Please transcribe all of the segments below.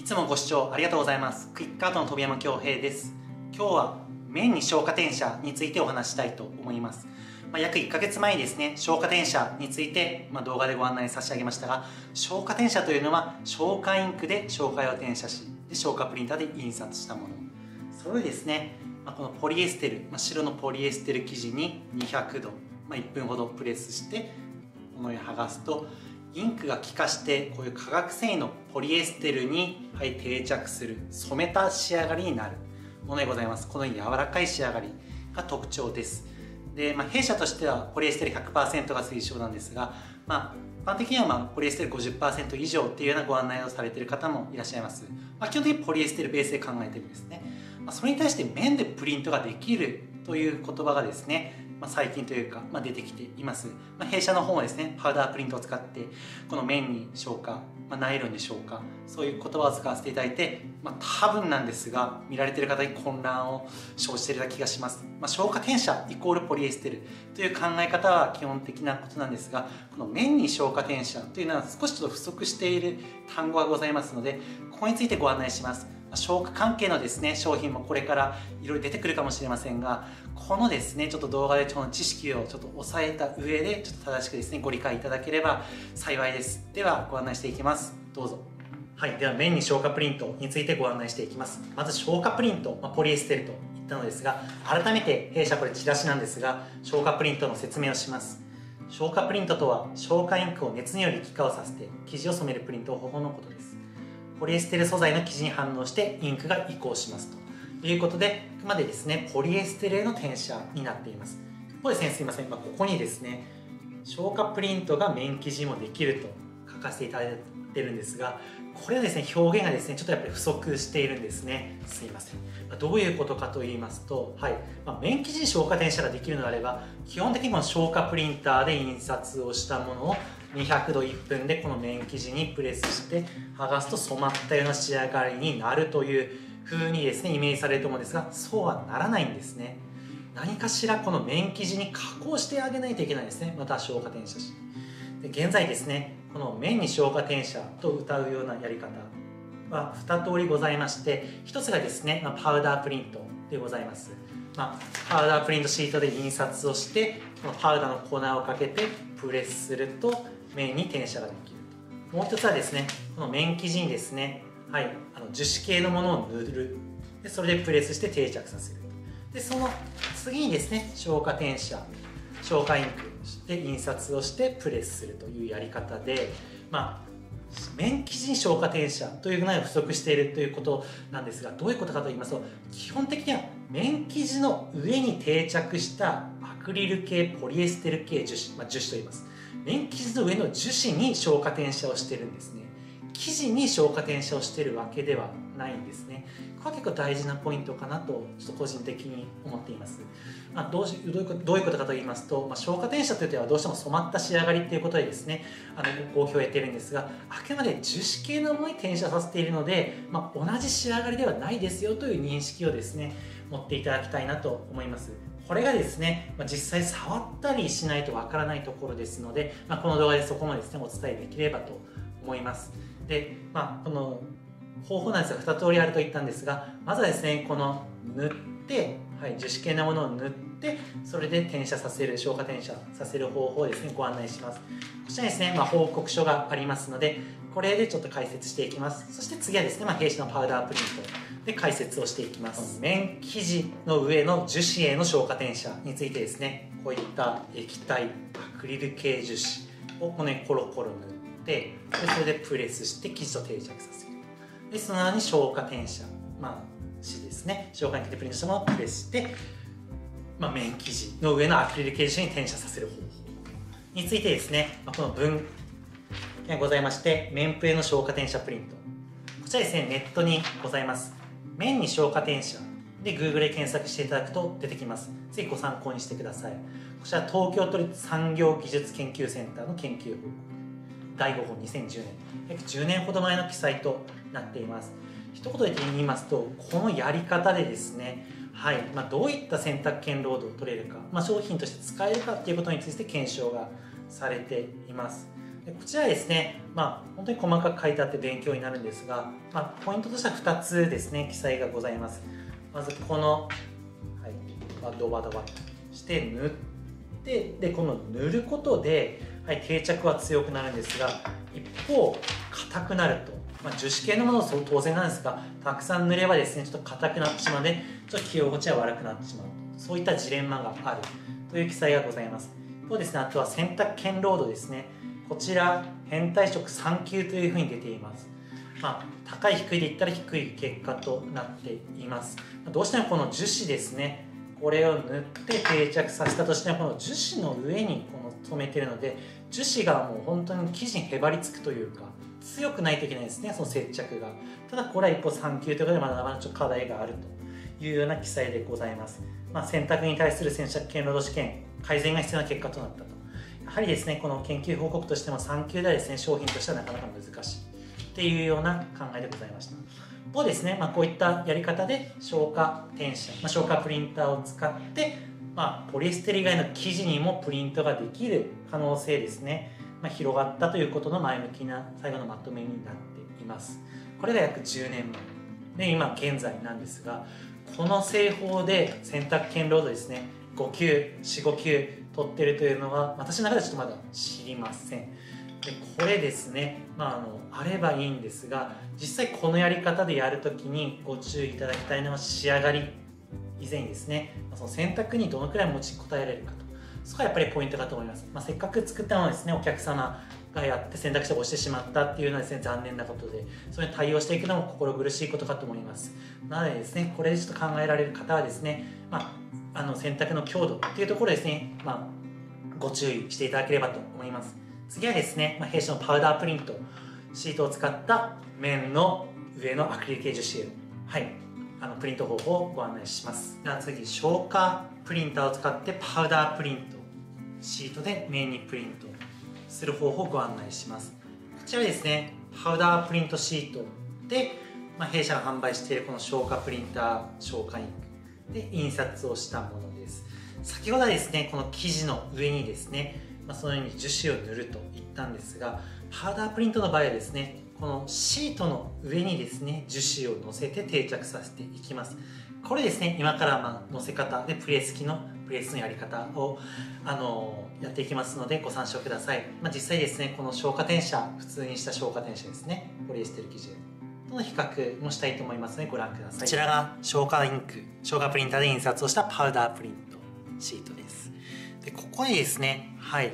いつもご視聴ありがとうございます。クイックアートの飛山恭平です。今日は麺に消化転写についてお話したいと思います。まあ、約1ヶ月前にですね消化転写について、まあ、動画でご案内差し上げましたが消化転写というのは消化インクで消化用転写紙で消化プリンターで印刷したもの。それをですね、まあ、このポリエステル、まあ、白のポリエステル生地に200度、まあ、1分ほどプレスしてこのように剥がすとインクが気化してこういう化学繊維のポリエステルに、はい、定着する染めた仕上がりになる。ものでございます。この柔らかい仕上がりが特徴です。で、まあ、弊社としてはポリエステル100%が推奨なんですが、まあ、一般的にはまあポリエステル50%以上っていうようなご案内をされている方もいらっしゃいます、まあ、基本的にポリエステルベースで考えてるんですね、まあ、それに対して面でプリントができるという言葉がですねまあ、最近というか、まあ、出てきています、まあ、弊社の方もですねパウダープリントを使ってこの面に消化、ま、ナイロンで消化そういう言葉を使わせていただいて、ま、多分なんですが見られている方に混乱を生じているような気がします、ま、消化転写イコールポリエステルという考え方は基本的なことなんですがこの面に消化転写というのは少しちょっと不足している単語がございますのでここについてご案内します。消化関係のですね商品もこれからいろいろ出てくるかもしれませんがこのですねちょっと動画でこの知識をちょっと押さえた上でちょっと正しくですねご理解いただければ幸いです。ではご案内していきます。どうぞ。はい。では面に消化プリントについてご案内していきます。まず消化プリント、まあ、ポリエステルと言ったのですが改めて弊社これチラシなんですが消化プリントの説明をします。消化プリントとは消化インクを熱により気化をさせて生地を染めるプリント方法のことです。ポリエステル素材の生地に反応してインクが移行しますと。いうことであくまでですねポリエステルへの転写になっています。ここですねすいません、まあ、ここにですね消化プリントが面生地もできると書かせていただいてるんですがこれはですね表現がですねちょっとやっぱり不足しているんですね。すいません。どういうことかと言いますと、はい。まあ、面生地に消化転写ができるのであれば基本的には消化プリンターで印刷をしたものを200度1分でこの面生地にプレスして剥がすと染まったような仕上がりになるという風にですねイメージされると思うんですがそうはならないんですね。何かしらこの面生地に加工してあげないといけないですねまた消化転写し。で現在ですねこの面に消化転写と歌うようなやり方は2通りございまして1つがですねパウダープリントでございます。まあ、パウダープリントシートで印刷をしてこのパウダーの粉をかけてプレスすると面に転写ができるもう一つはですねこの面生地にですね、はい、あの樹脂系のものを塗る。でそれでプレスして定着させるでその次にですね消化転写消化インクで印刷をしてプレスするというやり方でまあ面生地に消化転写というのが不足しているということなんですがどういうことかと言いますと基本的には面生地の上に定着したアクリル系ポリエステル系樹脂、まあ、樹脂と言います。面生地の上の樹脂に消化転写をしてるんですね。生地に消化転写をしてるわけではないんですね。これは結構大事なポイントかなとちょっと個人的に思っています、まあ、どうしどういうことどういうことかと言いますと、まあ、消化転写というのはどうしても染まった仕上がりっていうことでですねあの好評を得てるんですがあくまで樹脂系のものに転写させているので、まあ、同じ仕上がりではないですよという認識をですね持っていただきたいなと思います。これがですね、まあ、実際触ったりしないとわからないところですので、まあ、この動画でそこまでですねお伝えできればと思います。で、まあ、この方法なんですが2通りあると言ったんですがまずはですねこの塗って、はい、樹脂系のものを塗ってそれで転写させる消化転写させる方法をですねご案内します。こちらですね、まあ、報告書がありますのでこれでちょっと解説していきます。そして次はですね、まあ、兵士のパウダープリントで解説をしていきます。面生地の上の樹脂への消化転写についてですねこういった液体アクリル系樹脂をこのコロコロ塗ってそれでプレスして生地と定着させる。でその後に消化転写まあ紙ですね。消化にかけてプリントしたものをプレスして、まあ、面生地の上のアクリル系樹脂に転写させる方法についてですね、まあ、この文がございまして面プレの消化転写プリント。こちらですねネットにございます。面に消化転写。で Google で検索していただくと出てきます。ぜひご参考にしてください。こちら東京都立産業技術研究センターの研究報告。第5本2010年約10年ほど前の記載となっています。一言で言いますとこのやり方でですねはい。まあ、どういった選択権労働を取れるか、まあ、商品として使えるかっていうことについて検証がされています。でこちらですね、まあ、本当に細かく書いてあって勉強になるんですが、まあ、ポイントとしては2つですね記載がございます。まずこの、はい、ドバドバとして塗ってでこの塗ることで、はい、定着は強くなるんですが一方硬くなると、まあ、樹脂系のものは当然なんですがたくさん塗ればですねちょっと硬くなってしまうのでちょっと着心地は悪くなってしまうそういったジレンマがある。という記載がございます。そうですね。あとは選択権ロードですね。こちら変態色3級というふうに出ています。まあ、高い低いで言ったら低い結果となっています。どうしてもこの樹脂ですね。これを塗って定着させたとしてもこの樹脂の上にこの染めてるので樹脂がもう本当に生地にへばりつくというか強くないといけないですねその接着が。ただこれは一歩3級ということでまだまだちょっと課題があるというような記載でございます、まあ、選択に対する選択権労働試験改善が必要な結果となったと。やはりですねこの研究報告としても3級ではですね商品としてはなかなか難しい。っていうような考えでございました。をですね、まあ、こういったやり方で消化転写、まあ、消化プリンターを使って、まあ、ポリエステル以外の生地にもプリントができる可能性ですね、まあ、広がったということの前向きな最後のまとめになっています。これが約10年前。で今現在なんですがこの製法で選択権ロードですね。5級45級取ってるというのは私の中ではちょっとまだ知りません。でこれですね、まあ、あのあればいいんですが実際このやり方でやるときにご注意いただきたいのは仕上がり以前にですね。その選択にどのくらい持ちこたえられるかと。そこはやっぱりポイントかと思います、まあ、せっかく作ったものですねお客様がやって選択肢を押してしまったっていうのはですね残念なことでそれに対応していくのも心苦しいことかと思います。なのでですねこれでちょっと考えられる方はですね、まあ、あの選択の強度っていうところですね、まあ、ご注意していただければと思います。次はですね、まあ、弊社のパウダープリントシートを使った面の上のアクリル系樹脂はい。あのプリント方法をご案内します。では次消化。プリンターを使ってパウダープリントシートで面にプリントする方法をご案内します。こちらですねパウダープリントシートで、まあ、弊社が販売しているこの消化プリンター消化インクで印刷をしたものです。先ほどはですねこの生地の上にですねまあ、そのように樹脂を塗ると言ったんですがパウダープリントの場合はですねこのシートの上にですね樹脂を乗せて定着させていきます。これですね今からまあ乗せ方でプレス機のプレスのやり方をあのやっていきますのでご参照ください、まあ、実際ですねこの消化転写普通にした消化転写ですね。ポリエステル生地との比較もしたいと思いますのでご覧ください。こちらが消化インク消化プリンターで印刷をしたパウダープリントシートです。でここにですねはい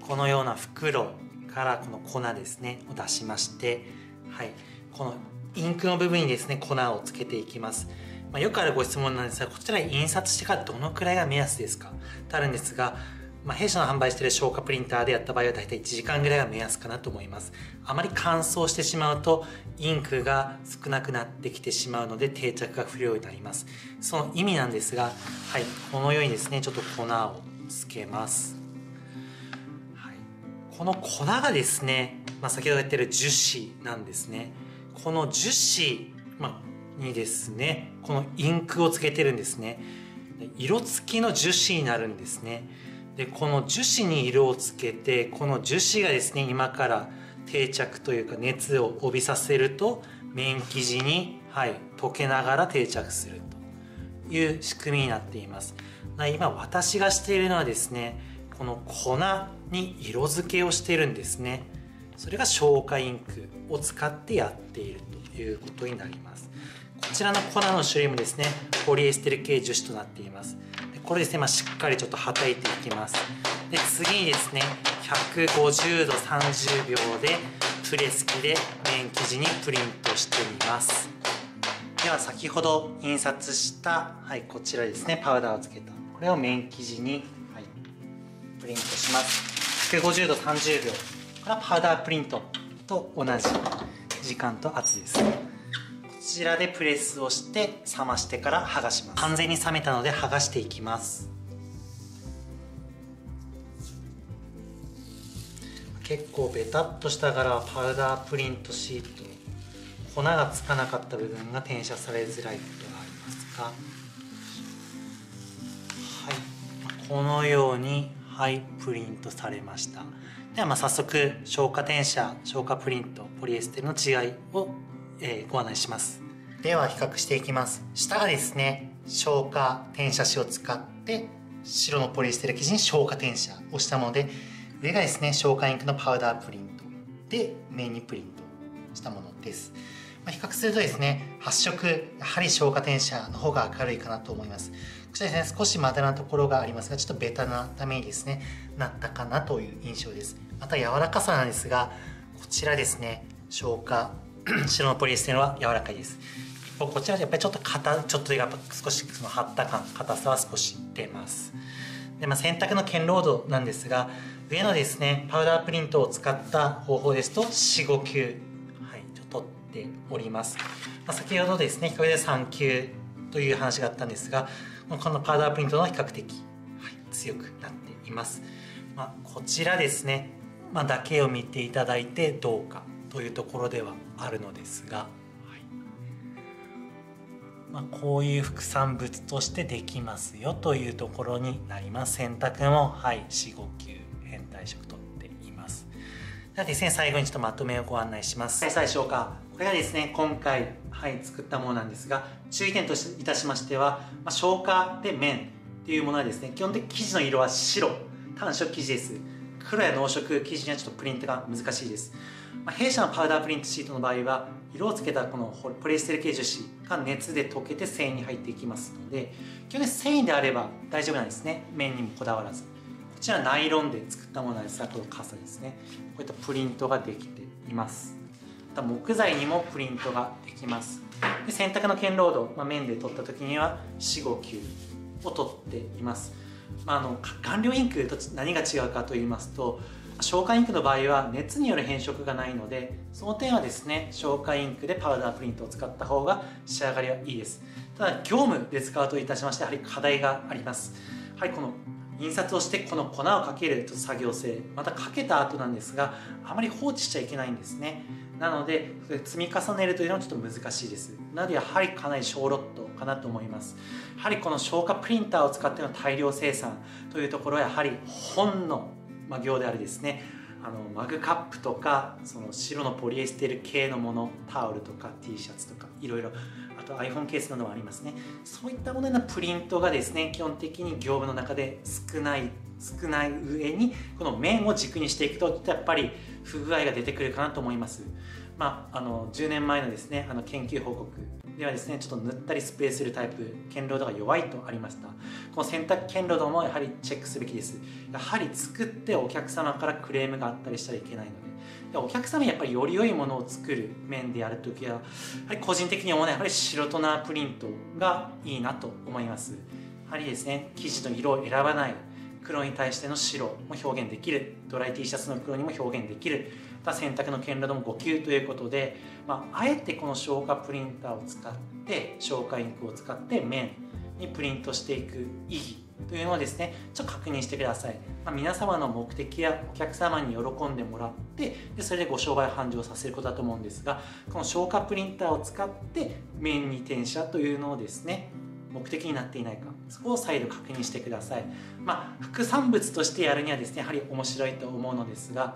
このような袋からこの粉ですねを出しましてはいこのインクの部分にですね粉をつけていきます。まあ、よくあるご質問なんですがこちら印刷してからどのくらいが目安ですか？とあるんですが、まあ、弊社の販売している消化プリンターでやった場合は大体1時間ぐらいが目安かなと思います。あまり乾燥してしまうとインクが少なくなってきてしまうので定着が不良になります。その意味なんですがはいこのようにですねちょっと粉をつけます。はいこの粉がですね、まあ、先ほど言ってる樹脂なんですね。この樹脂、まあ、にですねこのインクをつけてるんですね。色付きの樹脂になるんですね。でこの樹脂に色をつけてこの樹脂がですね今から定着というか熱を帯びさせると面生地に、はい、溶けながら定着するという仕組みになっています。今私がしているのはですねこの粉に色付けをしてるんですね。それが消化インクを使ってやっていると。いうことになります。こちらの粉の種類もですねポリエステル系樹脂となっています。でこれですね、まあ、しっかりちょっとはたいていきます。で次にですね150度30秒でプレス機で面生地にプリントしてみます。では先ほど印刷した、はい、こちらですねパウダーをつけた。これを面生地にプリントします。150度30秒これはパウダープリントと同じ。時間と圧です。こちらでプレスをして冷ましてから剥がします。完全に冷めたので剥がしていきます。結構ベタっとした柄はパウダープリントシート粉がつかなかった部分が転写されづらいことがありますが。はい。このようにはいプリントされました。ではまあ早速消化転写消化プリントポリエステルの違いを、えー、ご案内します。では比較していきます。下がですね消化転写紙を使って白のポリエステル生地に消化転写をしたもので上がですね消化インクのパウダープリント。でメインにプリントしたものです、まあ、比較するとですね発色やはり消化転写の方が明るいかなと思います。こちらですね。少しまだなところがありますがちょっとベタなためにですねなったかなという印象です。また柔らかさなんですがこちらですね。消化 白のポリエステルは柔らかいです。一方こちらやっぱりちょっと硬ちょっとやっぱ少しその張った感硬さは少し出ます。で、まあ、洗濯の堅牢度なんですが上のですねパウダープリントを使った方法ですと45級、はい、ちょっと取っております、まあ、先ほどですね比較で3級という話があったんですがこのパウダープリントの比較的、はい、強くなっています、まあ、こちらですねまあ、だけを見ていただいてどうかというところではあるのですが、はい。まあ、こういう副産物としてできますよというところになります。洗濯もはい45級変態色とっています。ではですね最後にちょっとまとめをご案内します。はい最初かこれがですね今回はい作ったものなんですが注意点といたしましては、まあ、消化で麺っていうものはですね基本的に生地の色は白単色生地です。黒や濃色生地にはちょっとプリントが難しいです、まあ、弊社のパウダープリントシートの場合は色をつけたこのポリエステル系樹脂が熱で溶けて繊維に入っていきますので基本的に繊維であれば大丈夫なんですね。面にもこだわらず。こちらナイロンで作ったものなんですがこの傘ですね。こういったプリントができています。また木材にもプリントができます。で洗濯の堅牢度、まあ、面で取った時には459を取っています。まあ、あの顔料インクと何が違うかと言いますと消化インクの場合は熱による変色がないのでその点はですね消化インクでパウダープリントを使った方が仕上がりはいいです。ただ業務で使うといたしましてやはり課題があります。やはりこの印刷をしてこの粉をかける作業性またかけた後なんですがあまり放置しちゃいけないんですね。なので積み重ねるというのはちょっと難しいです。なのでやはりかなり小ロットかなと思います。やはりこの消化プリンターを使っての大量生産というところはやはり本の行であるですね。あのマグカップとかその白のポリエステル系のものタオルとか T シャツとかいろいろあと iPhone ケースなどもありますね。そういったもののプリントがですね基本的に業務の中で少ない少ない上にこの面を軸にしていくとやっぱり不具合が出てくるかなと思います。まあ、あの10年前のですねあの研究報告。ではですねちょっと塗ったりスプレーするタイプ堅牢度が弱いとありました。この洗濯堅牢度もやはりチェックすべきです。やはり作ってお客様からクレームがあったりしたらいけないので。お客様にやっぱりより良いものを作る面でやるときはやはり個人的に思うのはやはり白トナープリントがいいなと思います。やはりですね生地の色を選ばない黒に対しての白も表現できる。ドライ T シャツの黒にも表現できる。選択の堅牢度も5級ということで、まあ、あえてこの消化プリンターを使って消化インクを使って面にプリントしていく意義というのをですねちょっと確認してください、まあ、皆様の目的やお客様に喜んでもらってでそれでご商売繁盛させることだと思うんですがこの消化プリンターを使って面に転写というのをですね目的になっていないか。そこを再度確認してください。まあ副産物としてやるにはですねやはり面白いと思うのですがや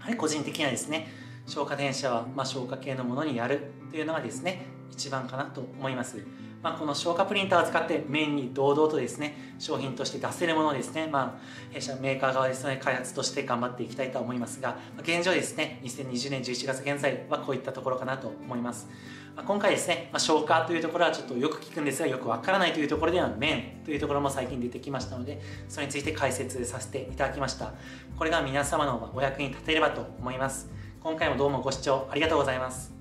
はり、個人的にはですね消化電車は、ま、消化系のものにやるというのがですね一番かなと思います、まあ、この消化プリンターを使って面に堂々とですね商品として出せるものをですね、まあ、弊社メーカー側ですね開発として頑張っていきたいと思いますが現状ですね2020年11月現在はこういったところかなと思います。ま今回ですね、まあ、消化というところはちょっとよく聞くんですがよくわからないというところでは面というところも最近出てきましたのでそれについて解説させていただきました。これが皆様のお役に立てればと思います。今回もどうもご視聴ありがとうございます。